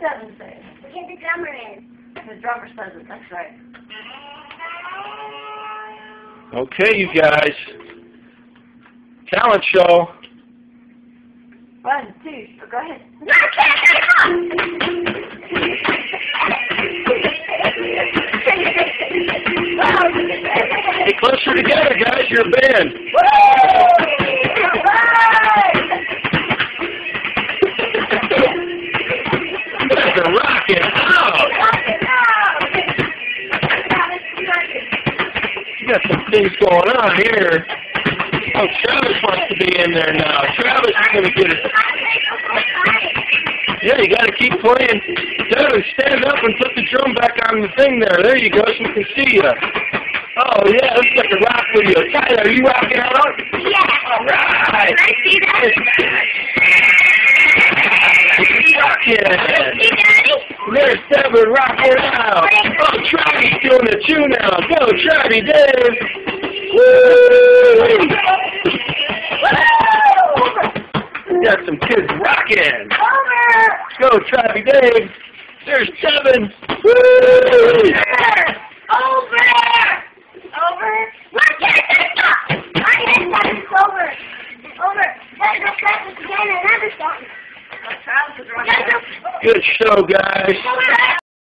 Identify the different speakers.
Speaker 1: Seven say?
Speaker 2: Get the drummer in.
Speaker 1: The drummer says it. That's right.
Speaker 3: Okay, you guys. Talent show.
Speaker 1: One, two, go ahead.
Speaker 3: Get closer together, guys. You're a band. Rocking out. You got some things going on here. Oh, Travis wants to be in there now. Travis is going to get it. Yeah, you got to keep playing. Dude, stand up and put the drum back on the thing there. There you go, so we can see you. Oh, yeah, looks like a rock video. Tyler, are you rocking out?
Speaker 2: Yeah.
Speaker 3: All right.
Speaker 2: I see that. Hey, Daddy.
Speaker 3: There's Seven rocking out. Oh, Travis doing the tune now. Go, Travis Dave. Woo! Got some kids rocking.
Speaker 2: Over.
Speaker 3: Go, Travis Dave. There's Seven. Woo!
Speaker 2: Over. Over. Look at this stuff. I did that. Over. Over. Let's go again another song.
Speaker 1: Running.
Speaker 3: Good show, guys.